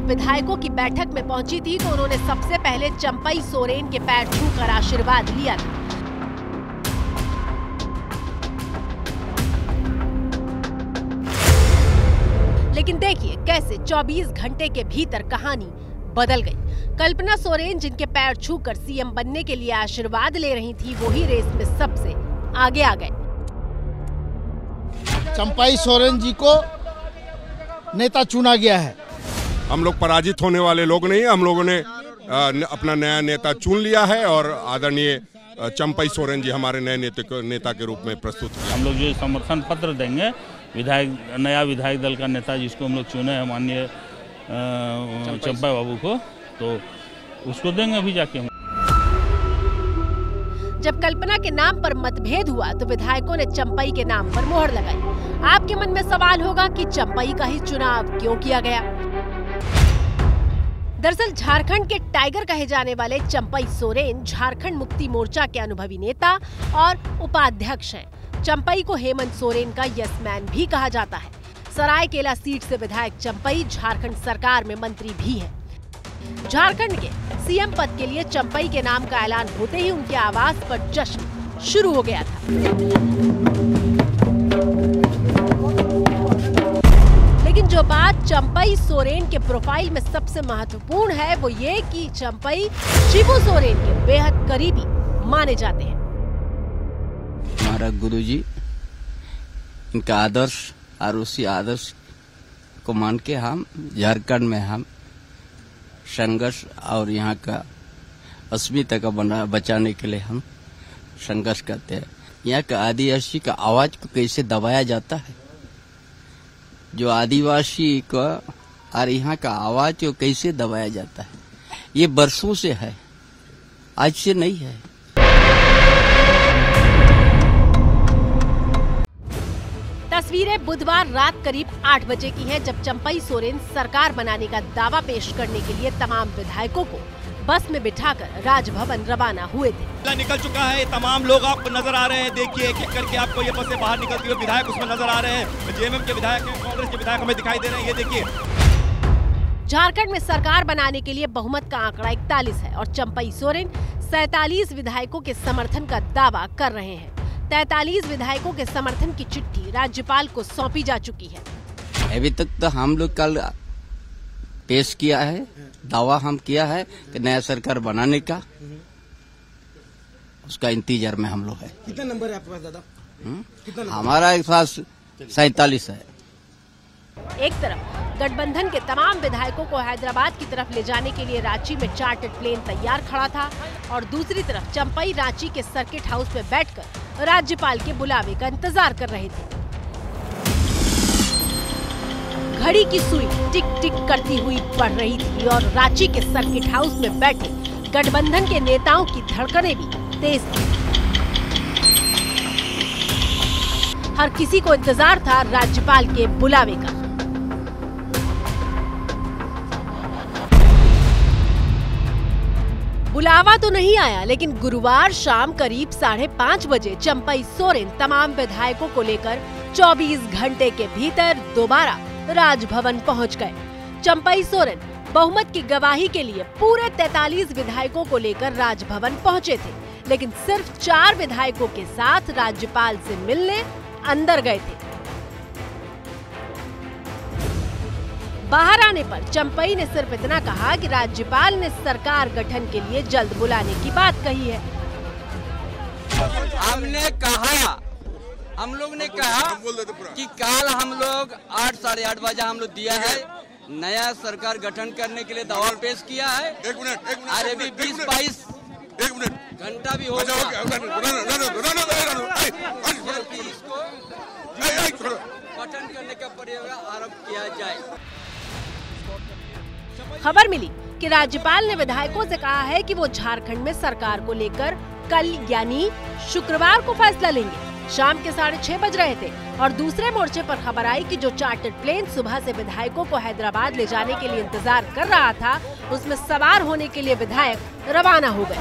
विधायकों की बैठक में पहुँची थी तो उन्होंने सबसे पहले चंपई सोरेन के पैर छूकर आशीर्वाद लिया था। लेकिन देखिए कैसे 24 घंटे के भीतर कहानी बदल गई। कल्पना सोरेन जिनके पैर छूकर सीएम बनने के लिए आशीर्वाद ले रही थी वही रेस में सबसे आगे आ गए। चंपाई सोरेन जी को नेता चुना गया है। हम लोग पराजित होने वाले लोग नहीं हम लोगों ने अपना नया नेता चुन लिया है और आदरणीय चंपई सोरेन जी हमारे नए नेता को- नेता के रूप में प्रस्तुत हम लोग जो समर्थन पत्र देंगे विधायक नया विधायक दल का नेता जिसको हम लोग चुने हैं माननीय चंपा बाबू को तो उसको देंगे अभी जाके हम जब कल्पना के नाम पर मतभेद हुआ तो विधायकों ने चंपई के नाम पर मोहर लगाई। आपके मन में सवाल होगा कि चंपई का ही चुनाव क्यों किया गया? दरअसल, झारखंड के टाइगर कहे जाने वाले चंपई सोरेन झारखंड मुक्ति मोर्चा के अनुभवी नेता और उपाध्यक्ष हैं। चंपई को हेमंत सोरेन का यस मैन भी कहा जाता है। सरायकेला सीट से विधायक चंपई, झारखंड सरकार में मंत्री भी है। झारखंड के सीएम पद के लिए चंपई के नाम का ऐलान होते ही उनके आवास पर जश्न शुरू हो गया था। लेकिन जो बात चंपई सोरेन के प्रोफ़ाइल में सबसे महत्वपूर्ण है, वो ये कि चंपई शिबू सोरेन के बेहद करीबी माने जाते हैं। हमारा गुरुजी, इनका आदर्श और उसी आदर्श को मान के हम झारखंड में हम संघर्ष और यहाँ का अस्मिता का बना, बचाने के लिए हम संघर्ष करते हैं। यहाँ का आदिवासी का आवाज़ को कैसे दबाया जाता है? जो आदिवासी का और यहाँ का आवाज़ को कैसे दबाया जाता है? ये बरसों से है, आज से नहीं है। तस्वीरें बुधवार रात करीब आठ बजे की हैं जब चंपई सोरेन सरकार बनाने का दावा पेश करने के लिए तमाम विधायकों को बस में बिठाकर राजभवन रवाना हुए थे। निकल चुका है तमाम लोग आपको नज़र आ रहे हैं देखिए एक एक करके आपको ये बसें बाहर निकलती हुई विधायक उसमें नज़र आ रहे हैं। जेएमएम के विधायक कांग्रेस के विधायक हमें दिखाई दे रहे हैं ये देखिए। झारखंड में सरकार बनाने के लिए बहुमत का आंकड़ा इकतालीस है और चंपई सोरेन सैतालीस विधायकों के समर्थन का दावा कर रहे हैं। तैतालीस विधायकों के समर्थन की चिट्ठी राज्यपाल को सौंपी जा चुकी है। अभी तक तो हम लोग कल पेश किया है दावा हम किया है कि नया सरकार बनाने का उसका इंतज़ार में हम लोग है। कितना नंबर है आपके पास दादा? हम्म? हमारा एक पास सैतालीस है। एक तरफ़। गठबंधन के तमाम विधायकों को हैदराबाद की तरफ़ ले जाने के लिए रांची में चार्टर्ड प्लेन तैयार खड़ा था और दूसरी तरफ़ चंपई, रांची के सर्किट हाउस में बैठकर राज्यपाल के बुलावे का इंतज़ार कर रहे थे। घड़ी की सुई टिक टिक करती हुई बढ़ रही थी और रांची के सर्किट हाउस में बैठे गठबंधन के नेताओं की धड़कने भी तेज थी। हर किसी को इंतज़ार था राज्यपाल के बुलावे का। बुलावा तो नहीं आया, लेकिन गुरुवार शाम करीब साढ़े पाँच बजे चंपई सोरेन तमाम विधायकों को लेकर 24 घंटे के भीतर दोबारा राजभवन पहुँच गए। चंपई सोरेन बहुमत की गवाही के लिए पूरे 43 विधायकों को लेकर राजभवन पहुँचे थे, लेकिन सिर्फ़ चार विधायकों के साथ राज्यपाल से मिलने अंदर गए थे। बाहर आने पर चंपई ने सिर्फ़ इतना कहा कि राज्यपाल ने सरकार गठन के लिए जल्द बुलाने की बात कही है। हमने कहा हम लोग ने कहा कि कल हम लोग आठ साढ़े आठ बजे हम लोग दिया है। नया सरकार गठन करने के लिए दावा पेश किया है। एक मिनट एक मिनट अरे भी बीस बाईस एक मिनट। घंटा भी हो अच्छा, छोड़ो। गठन करने का प्रयोग आरंभ किया जाए। खबर मिली कि राज्यपाल ने विधायकों से कहा है कि वो झारखंड में सरकार को लेकर कल यानी शुक्रवार को फैसला लेंगे। शाम के साढ़े छह बज रहे थे और दूसरे मोर्चे पर खबर आई कि जो चार्टर्ड प्लेन सुबह से विधायकों को हैदराबाद ले जाने के लिए इंतज़ार कर रहा था, उसमें सवार होने के लिए विधायक रवाना हो गए।